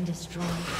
Been destroyed.